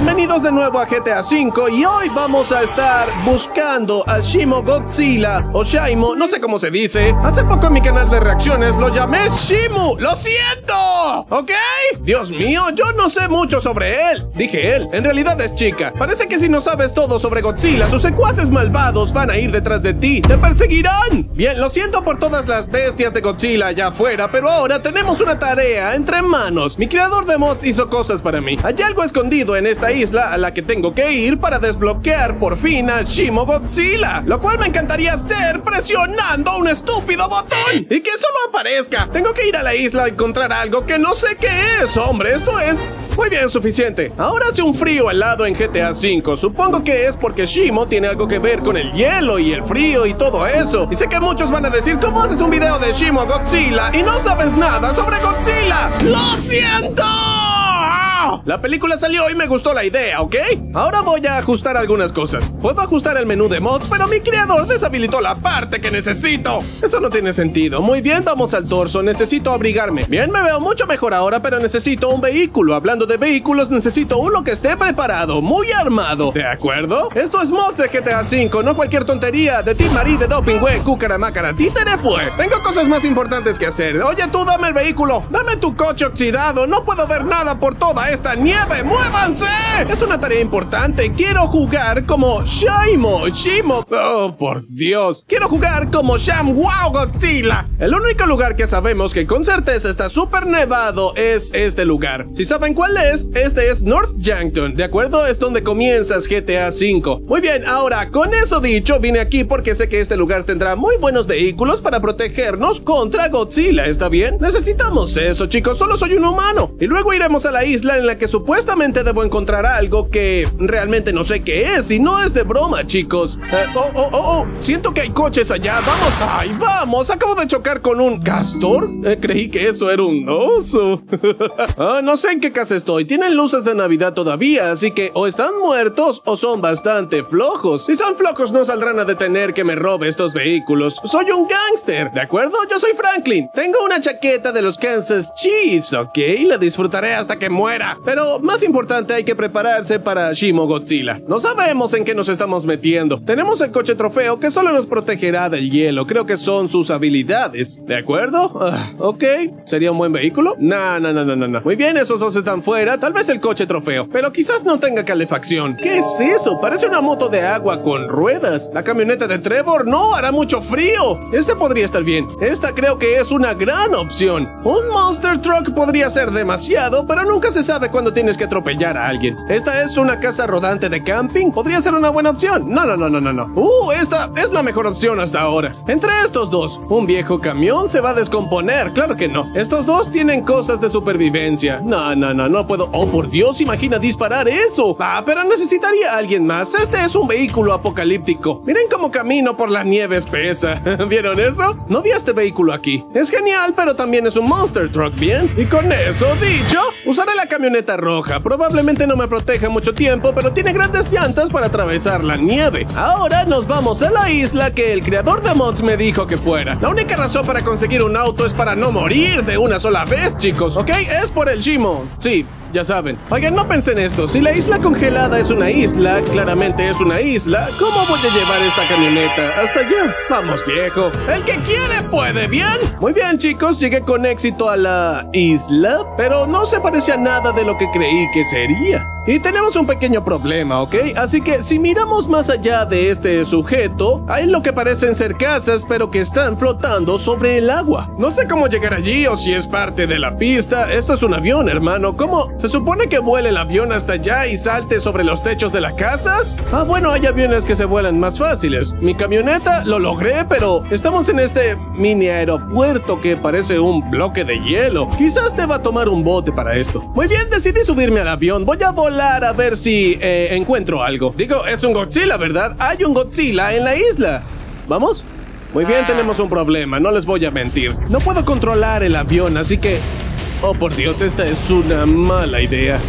Bienvenidos de nuevo a GTA V y hoy vamos a estar buscando a Shimo Godzilla o Shaimo, no sé cómo se dice. Hace poco en mi canal de reacciones lo llamé Shimu, lo siento, ¿ok? Dios mío, yo no sé mucho sobre él. Dije él, en realidad es chica. Parece que si no sabes todo sobre Godzilla, sus secuaces malvados van a ir detrás de ti, te perseguirán. Bien, lo siento por todas las bestias de Godzilla allá afuera, pero ahora tenemos una tarea entre manos. Mi creador de mods hizo cosas para mí. Hay algo escondido en esta isla a la que tengo que ir para desbloquear por fin a Shimo Godzilla, lo cual me encantaría hacer presionando un estúpido botón y que solo aparezca. Tengo que ir a la isla a encontrar algo que no sé qué es, hombre. Esto es muy bien, suficiente. Ahora hace un frío helado en GTA V. Supongo que es porque Shimo tiene algo que ver con el hielo y el frío y todo eso. Y sé que muchos van a decir, ¿cómo haces un video de Shimo Godzilla y no sabes nada sobre Godzilla? ¡Lo siento! La película salió y me gustó la idea, ¿ok? Ahora voy a ajustar algunas cosas. Puedo ajustar el menú de mods, pero mi creador deshabilitó la parte que necesito. Eso no tiene sentido. Muy bien, vamos al torso. Necesito abrigarme. Bien, me veo mucho mejor ahora, pero necesito un vehículo. Hablando de vehículos, necesito uno que esté preparado, muy armado. ¿De acuerdo? Esto es mods de GTA V, no cualquier tontería. De Team Marie, de Doping Way, Cucaramacara, Títere fue. Tengo cosas más importantes que hacer. Oye, tú dame el vehículo. Dame tu coche oxidado. No puedo ver nada por toda esta nieve. ¡Muévanse! Es una tarea importante. Quiero jugar como Shaimo, Shimo. Oh, por Dios. Quiero jugar como Sham Wow Godzilla. El único lugar que sabemos que con certeza está súper nevado es este lugar. Si saben cuál es, este es North Yankton. ¿De acuerdo? Es donde comienzas GTA V. Muy bien, ahora con eso dicho, vine aquí porque sé que este lugar tendrá muy buenos vehículos para protegernos contra Godzilla. ¿Está bien? Necesitamos eso, chicos. Solo soy un humano. Y luego iremos a la isla en la que supuestamente debo encontrar algo que realmente no sé qué es y no es de broma, chicos. Eh, oh, oh, oh, oh, siento que hay coches allá. Vamos, ay, vamos. Acabo de chocar con un castor. Eh, creí que eso era un oso. Ah, no sé en qué casa estoy. Tienen luces de Navidad todavía, así que o están muertos o son bastante flojos. Si son flojos no saldrán a detener que me robe estos vehículos. Soy un gángster, ¿de acuerdo? Yo soy Franklin. Tengo una chaqueta de los Kansas Chiefs, ¿ok? La disfrutaré hasta que muera. Pero más importante, hay que prepararse para Shimo Godzilla. No sabemos en qué nos estamos metiendo. Tenemos el coche trofeo que solo nos protegerá del hielo. Creo que son sus habilidades. ¿De acuerdo? Ah, ok. ¿Sería un buen vehículo? No, no, no, no, no. Muy bien, esos dos están fuera. Tal vez el coche trofeo. Pero quizás no tenga calefacción. ¿Qué es eso? Parece una moto de agua con ruedas. La camioneta de Trevor no hará mucho frío. Este podría estar bien. Esta creo que es una gran opción. Un Monster Truck podría ser demasiado, pero nunca se sabe cuándo tienes que atropellar a alguien. Esta es una casa rodante de camping. Podría ser una buena opción. No, no, no, no, no, no. Uh, esta es la mejor opción hasta ahora. Entre estos dos, un viejo camión se va a descomponer. Claro que no. Estos dos tienen cosas de supervivencia. No, no, no, no puedo. Oh, por Dios, imagina disparar eso. Ah, pero necesitaría a alguien más. Este es un vehículo apocalíptico. Miren cómo camino por la nieve espesa. ¿Vieron eso? No vi este vehículo aquí. Es genial, pero también es un monster truck, ¿bien? Y con eso dicho, usaré la camioneta roja. Probablemente no me proteja mucho tiempo, pero tiene grandes llantas para atravesar la nieve. Ahora nos vamos a la isla que el creador de mods me dijo que fuera. La única razón para conseguir un auto es para no morir de una sola vez, chicos, ¿ok? Es por el Shimo. Sí, ya saben. Oigan, no pensen esto. Si la isla congelada es una isla, claramente es una isla, ¿cómo voy a llevar esta camioneta hasta allá? Vamos, viejo. El que quiere puede, ¿bien? Muy bien, chicos, llegué con éxito a la isla, pero no se parece a nada de lo que creí que sería. Y tenemos un pequeño problema, ¿ok? Así que si miramos más allá de este sujeto, hay lo que parecen ser casas, pero que están flotando sobre el agua. No sé cómo llegar allí o si es parte de la pista. Esto es un avión, hermano. ¿Cómo? ¿Se supone que vuele el avión hasta allá y salte sobre los techos de las casas? Ah, bueno, hay aviones que se vuelan más fáciles. Mi camioneta lo logré, pero estamos en este mini aeropuerto que parece un bloque de hielo. Quizás deba tomar un bote para esto. Muy bien, decidí subirme al avión. Voy a volar a ver si eh, encuentro algo. Digo, es un Godzilla, ¿verdad? Hay un Godzilla en la isla. ¿Vamos? Muy bien, tenemos un problema, no les voy a mentir. No puedo controlar el avión, así que... Oh, por Dios, esta es una mala idea.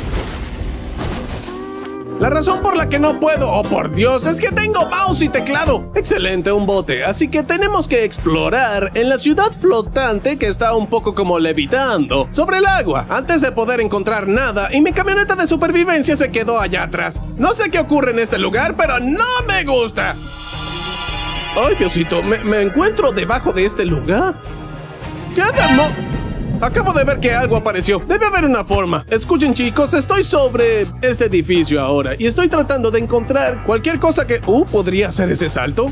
La razón por la que no puedo, oh por Dios, es que tengo mouse y teclado. Excelente, un bote. Así que tenemos que explorar en la ciudad flotante que está un poco como levitando sobre el agua antes de poder encontrar nada y mi camioneta de supervivencia se quedó allá atrás. No sé qué ocurre en este lugar, pero no me gusta. Ay, Diosito, me, encuentro debajo de este lugar. ¿Qué demo? Acabo de ver que algo apareció. Debe haber una forma. Escuchen chicos, estoy sobre este edificio ahora y estoy tratando de encontrar cualquier cosa que... Uh, ¿podría hacer ese salto?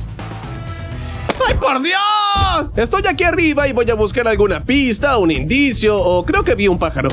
¡Ay, por Dios! Estoy aquí arriba y voy a buscar alguna pista, un indicio o creo que vi un pájaro.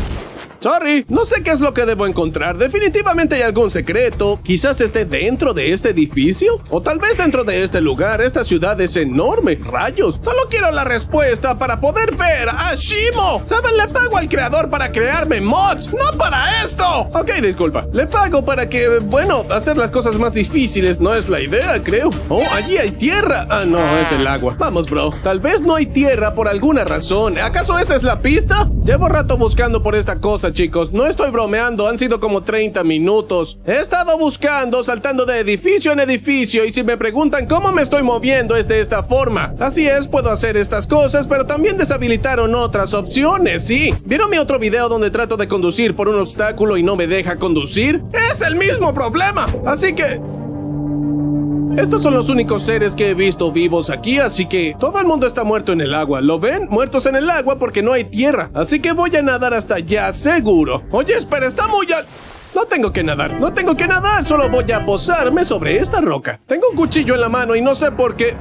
Sorry, no sé qué es lo que debo encontrar. Definitivamente hay algún secreto. Quizás esté dentro de este edificio. O tal vez dentro de este lugar. Esta ciudad es enorme. Rayos. Solo quiero la respuesta para poder ver a Shimo. ¿Saben? Le pago al creador para crearme mods. No para esto. Ok, disculpa. Le pago para que, bueno, hacer las cosas más difíciles no es la idea, creo. Oh, allí hay tierra. Ah, no, es el agua. Vamos, bro. Tal vez no hay tierra por alguna razón. ¿Acaso esa es la pista? Llevo rato buscando por esta cosa, chicos. No estoy bromeando, han sido como 30 minutos. He estado buscando, saltando de edificio en edificio y si me preguntan cómo me estoy moviendo es de esta forma. Así es, puedo hacer estas cosas, pero también deshabilitaron otras opciones, sí. ¿Vieron mi otro video donde trato de conducir por un obstáculo y no me deja conducir? Es el mismo problema. Así que... Estos son los únicos seres que he visto vivos aquí, así que todo el mundo está muerto en el agua. ¿Lo ven? Muertos en el agua porque no hay tierra. Así que voy a nadar hasta allá, seguro. Oye, espera, está muy al... No tengo que nadar, no tengo que nadar, solo voy a posarme sobre esta roca. Tengo un cuchillo en la mano y no sé por qué...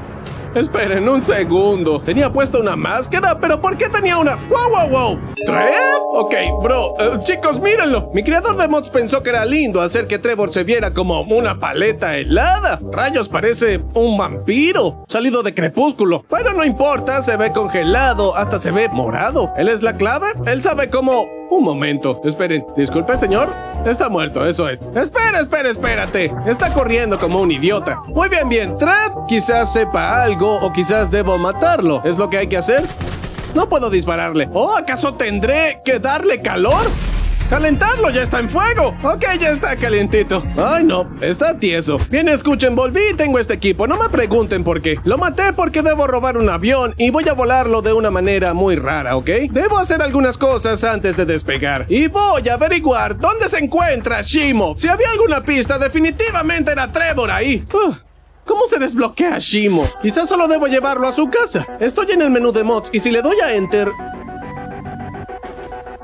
Esperen un segundo. Tenía puesta una máscara, pero ¿por qué tenía una? ¡Wow, wow, wow! ¿Trev? Ok, bro. eh, chicos, mírenlo. Mi creador de mods pensó que era lindo hacer que Trevor se viera como una paleta helada. Rayos, parece un vampiro salido de crepúsculo. Pero no importa, se ve congelado, hasta se ve morado. ¿Él es la clave? Él sabe cómo... Un momento, esperen. Disculpe, señor. Está muerto, eso es. Espera, espera, espérate. Está corriendo como un idiota. Muy bien, bien. Trev quizás sepa algo o quizás debo matarlo. ¿Es lo que hay que hacer? No puedo dispararle. ¿Oh, acaso tendré que darle calor? ¡Calentarlo! ¡Ya está en fuego! Ok, ya está calientito. Ay, no, está tieso. Bien, escuchen, volví y tengo este equipo. No me pregunten por qué. Lo maté porque debo robar un avión y voy a volarlo de una manera muy rara, ¿ok? Debo hacer algunas cosas antes de despegar. Y voy a averiguar dónde se encuentra Shimo. Si había alguna pista, definitivamente era Trevor ahí. ¿Cómo se desbloquea Shimo? Quizás solo debo llevarlo a su casa. Estoy en el menú de mods y si le doy a Enter...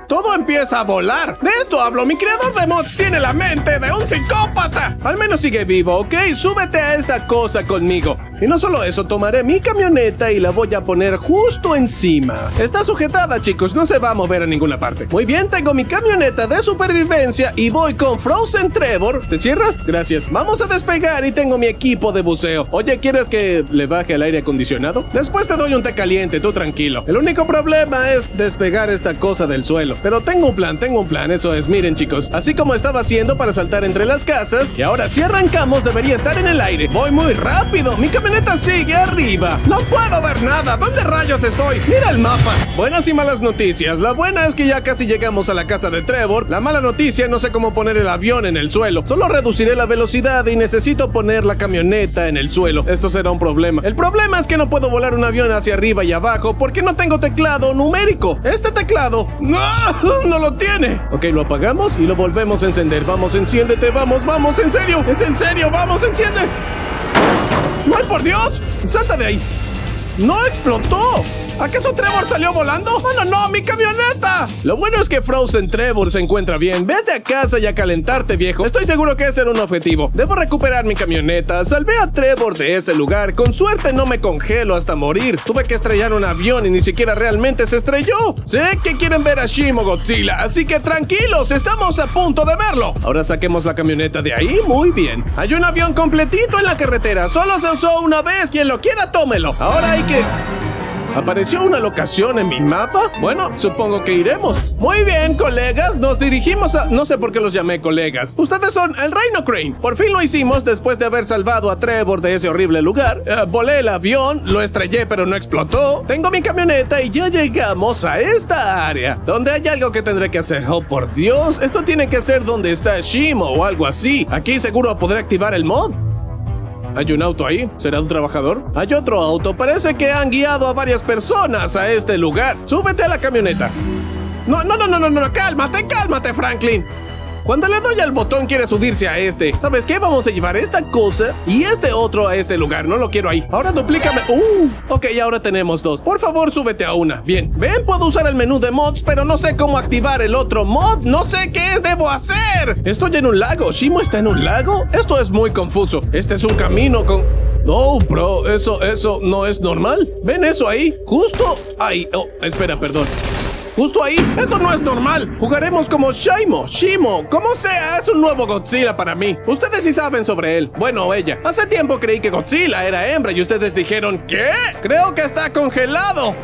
Todo empieza a volar. De esto hablo. Mi creador de mods tiene la mente de un psicópata. Al menos sigue vivo, ¿ok? Súbete a esta cosa conmigo. Y no solo eso, tomaré mi camioneta y la voy a poner justo encima. Está sujetada, chicos. No se va a mover a ninguna parte. Muy bien, tengo mi camioneta de supervivencia y voy con Frozen Trevor. ¿Te cierras? Gracias. Vamos a despegar y tengo mi equipo de buceo. Oye, ¿quieres que le baje el aire acondicionado? Después te doy un té caliente, tú tranquilo. El único problema es despegar esta cosa del suelo. Pero tengo un plan, tengo un plan, eso es, miren chicos, así como estaba haciendo para saltar entre las casas, y ahora si arrancamos debería estar en el aire. Voy muy rápido, mi camioneta sigue arriba. No puedo ver nada, ¿dónde rayos estoy? Mira el mapa. Buenas y malas noticias. La buena es que ya casi llegamos a la casa de Trevor. La mala noticia, no sé cómo poner el avión en el suelo. Solo reduciré la velocidad y necesito poner la camioneta en el suelo. Esto será un problema. El problema es que no puedo volar un avión hacia arriba y abajo porque no tengo teclado numérico. Este teclado... ¡No! ¡No lo tiene! Ok, lo apagamos y lo volvemos a encender. Vamos, enciéndete, vamos, vamos, en serio. Es en serio, vamos, enciende. ¡Ay, por Dios! ¡Salta de ahí! ¡No explotó! ¿Acaso Trevor salió volando? ¡Oh, no, no! ¡Mi camioneta! Lo bueno es que Frozen Trevor se encuentra bien. Vete a casa y a calentarte, viejo. Estoy seguro que ese era un objetivo. Debo recuperar mi camioneta. Salvé a Trevor de ese lugar. Con suerte no me congelo hasta morir. Tuve que estrellar un avión y ni siquiera realmente se estrelló. Sé que quieren ver a Shimo Godzilla, así que tranquilos, estamos a punto de verlo. Ahora saquemos la camioneta de ahí. Muy bien. Hay un avión completito en la carretera. Solo se usó una vez. Quien lo quiera, tómelo. Ahora hay que... ¿Apareció una locación en mi mapa? Bueno, supongo que iremos. Muy bien, colegas, nos dirigimos a... No sé por qué los llamé colegas. Ustedes son el Reino Crane. Por fin lo hicimos después de haber salvado a Trevor de ese horrible lugar. Eh, volé el avión, lo estrellé pero no explotó. Tengo mi camioneta y ya llegamos a esta área, donde hay algo que tendré que hacer. Oh, por Dios, esto tiene que ser donde está Shimo o algo así. Aquí seguro podré activar el mod. ¿Hay un auto ahí? ¿Será un trabajador? Hay otro auto. Parece que han guiado a varias personas a este lugar. Súbete a la camioneta. No, no, no, no, no, no, cálmate, cálmate, Franklin. Cuando le doy al botón quiere subirse a este. ¿Sabes qué? Vamos a llevar esta cosa y este otro a este lugar. No lo quiero ahí. Ahora duplícame. Uh, ok, ahora tenemos dos. Por favor, súbete a una. Bien. Ven, puedo usar el menú de mods, pero no sé cómo activar el otro mod. No sé qué debo hacer. Estoy en un lago. ¿Shimo está en un lago? Esto es muy confuso. Este es un camino con... No, bro, eso, eso no es normal. ¿Ven eso ahí? Justo ahí. Oh, espera, perdón. Justo ahí, eso no es normal. Jugaremos como Shaimo, Shimo, como sea, es un nuevo Godzilla para mí. Ustedes sí saben sobre él. Bueno, ella. Hace tiempo creí que Godzilla era hembra y ustedes dijeron, ¿qué? Creo que está congelado.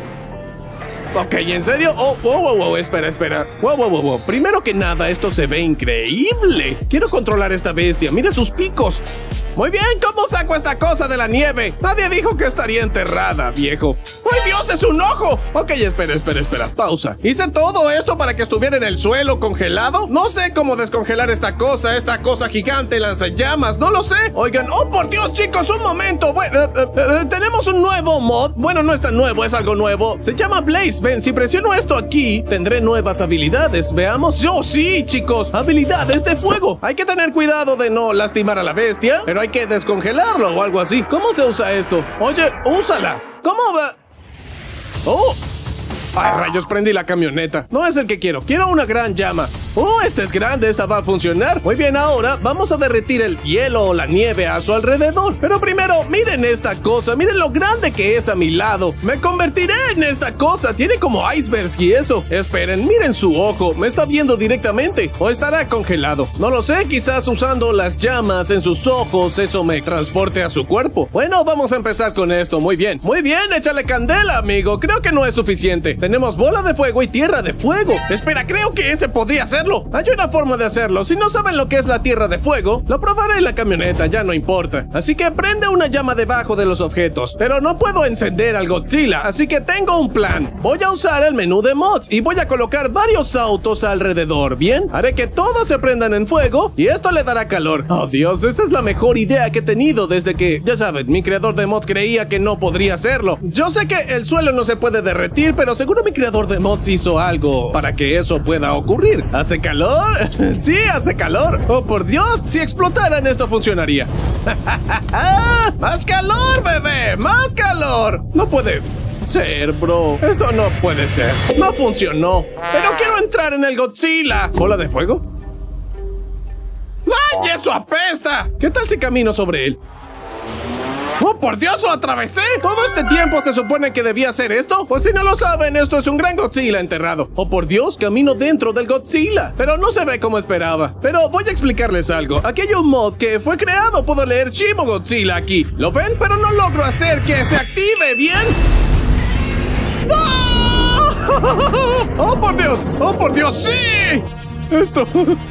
Ok, ¿en serio? Oh, wow, wow, wow, espera, espera. Wow, wow, wow, wow. Primero que nada, esto se ve increíble. Quiero controlar esta bestia. Mira sus picos. Muy bien, ¿cómo saco esta cosa de la nieve? Nadie dijo que estaría enterrada, viejo. ¡Ay, Dios, es un ojo! Ok, espera, espera, espera. Pausa. ¿Hice todo esto para que estuviera en el suelo congelado? No sé cómo descongelar esta cosa, esta cosa gigante llamas, no lo sé. Oigan, oh, por Dios, chicos, un momento. Bueno, eh, eh, eh, tenemos un nuevo mod. Bueno, no es tan nuevo, es algo nuevo. Se llama Blaze. Ven, si presiono esto aquí, tendré nuevas habilidades. Veamos. ¡Oh, sí, chicos! Habilidades de fuego. Hay que tener cuidado de no lastimar a la bestia, pero hay que descongelarlo o algo así. ¿Cómo se usa esto? Oye, úsala. ¿Cómo va? ¡Oh! ¡Ay, rayos! Prendí la camioneta. No es el que quiero. Quiero una gran llama. ¡Oh, esta es grande! Esta va a funcionar. Muy bien, ahora vamos a derretir el hielo o la nieve a su alrededor. Pero primero, miren esta cosa. Miren lo grande que es a mi lado. Me convertiré en esta cosa. Tiene como icebergs y eso. Esperen, miren su ojo. Me está viendo directamente. O estará congelado. No lo sé. Quizás usando las llamas en sus ojos eso me transporte a su cuerpo. Bueno, vamos a empezar con esto. Muy bien. Muy bien, échale candela, amigo. Creo que no es suficiente. Tenemos bola de fuego y tierra de fuego. Espera, creo que ese podría hacerlo. Hay una forma de hacerlo. Si no saben lo que es la tierra de fuego, lo probaré en la camioneta, ya no importa. Así que prende una llama debajo de los objetos. Pero no puedo encender al Godzilla, así que tengo un plan. Voy a usar el menú de mods y voy a colocar varios autos alrededor, ¿bien? Haré que todos se prendan en fuego y esto le dará calor. Oh Dios, esta es la mejor idea que he tenido desde que, ya saben, mi creador de mods creía que no podría hacerlo. Yo sé que el suelo no se puede derretir, pero seguro mi creador de mods hizo algo para que eso pueda ocurrir. ¿Hace calor? sí, hace calor. Oh, por Dios, si explotaran esto funcionaría. ¡Más calor, bebé! ¡Más calor! No puede ser, bro. Esto no puede ser. No funcionó. Pero quiero entrar en el Godzilla. ¿Bola de fuego? ¡Ay, eso apesta! ¿Qué tal si camino sobre él? ¡Oh, por Dios, lo atravesé! ¿Todo este tiempo se supone que debía hacer esto? Pues si no lo saben, esto es un gran Godzilla enterrado. ¡Oh, por Dios, camino dentro del Godzilla! Pero no se ve como esperaba. Pero voy a explicarles algo. Aquí hay un mod que fue creado. Puedo leer Shimo Godzilla aquí. ¿Lo ven? Pero no logro hacer que se active, ¿bien? ¡Oh, por Dios! ¡Oh, por Dios! ¡Sí! Esto,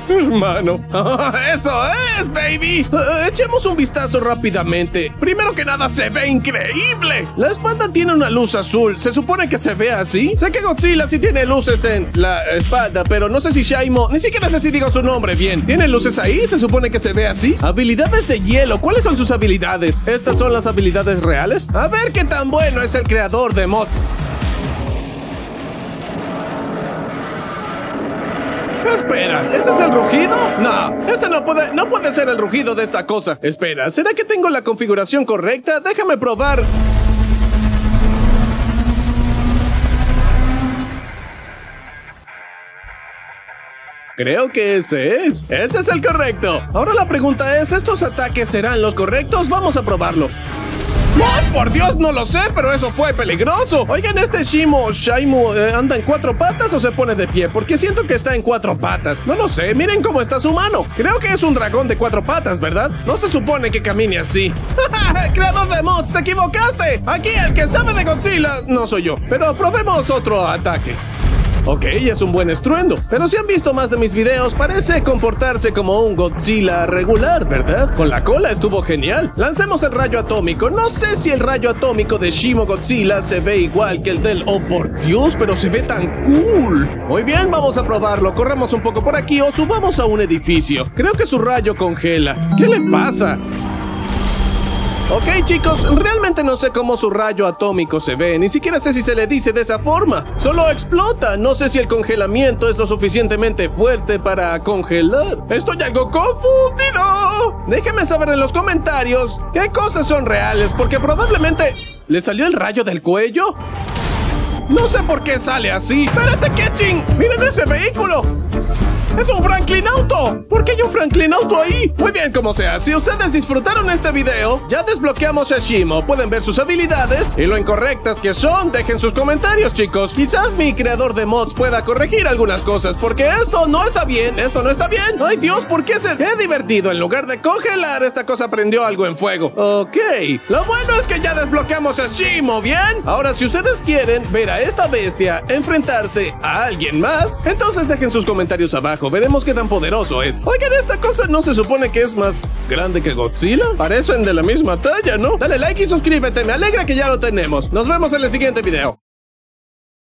hermano. ¡Eso es, baby! Eh, echemos un vistazo rápidamente. Primero que nada, se ve increíble. La espalda tiene una luz azul. ¿Se supone que se ve así? Sé que Godzilla sí tiene luces en la espalda, pero no sé si Shaimo... Ni siquiera sé si digo su nombre bien. ¿Tiene luces ahí? ¿Se supone que se ve así? Habilidades de hielo. ¿Cuáles son sus habilidades? ¿Estas son las habilidades reales? A ver qué tan bueno es el creador de mods. Espera, ¿ese es el rugido? No, ese no puede, no puede ser el rugido de esta cosa. Espera, ¿será que tengo la configuración correcta? Déjame probar. Creo que ese es. Este es el correcto. Ahora la pregunta es, ¿estos ataques serán los correctos? Vamos a probarlo. ¡Oh, por Dios, no lo sé, pero eso fue peligroso! Oigan, ¿este Shimo Shaimu eh, anda en cuatro patas o se pone de pie? Porque siento que está en cuatro patas. No lo sé, miren cómo está su mano. Creo que es un dragón de cuatro patas, ¿verdad? No se supone que camine así. ¡Creador de mods, te equivocaste! Aquí el que sabe de Godzilla no soy yo. Pero probemos otro ataque. Ok, es un buen estruendo. Pero si han visto más de mis videos, parece comportarse como un Godzilla regular, ¿verdad? Con la cola estuvo genial. Lancemos el rayo atómico. No sé si el rayo atómico de Shimo Godzilla se ve igual que el del... Oh, por Dios, pero se ve tan cool. Muy bien, vamos a probarlo. Corremos un poco por aquí o subamos a un edificio. Creo que su rayo congela. ¿Qué le pasa? Ok chicos, realmente no sé cómo su rayo atómico se ve, ni siquiera sé si se le dice de esa forma. Solo explota, no sé si el congelamiento es lo suficientemente fuerte para congelar. Estoy algo confundido. Déjenme saber en los comentarios qué cosas son reales, porque probablemente... ¿Le salió el rayo del cuello? No sé por qué sale así. ¡Espérate, Ketching! ¡Miren ese vehículo! ¡Es un Franklin Auto! ¿Por qué hay un Franklin Auto ahí? Muy bien, como sea, si ustedes disfrutaron este video, ya desbloqueamos a Shimo. Pueden ver sus habilidades y lo incorrectas que son. Dejen sus comentarios, chicos. Quizás mi creador de mods pueda corregir algunas cosas, porque esto no está bien, esto no está bien. ¡Ay, Dios! ¿Por qué se...? ¡Qué divertido! En lugar de congelar, esta cosa prendió algo en fuego. Ok. Lo bueno es que ya desbloqueamos a Shimo, ¿bien? Ahora, si ustedes quieren ver a esta bestia enfrentarse a alguien más, entonces dejen sus comentarios veremos qué tan poderoso es. Oigan, esta cosa no se supone que es más grande que Godzilla. Parecen de la misma talla, ¿no? Dale like y suscríbete, me alegra que ya lo tenemos. Nos vemos en el siguiente video.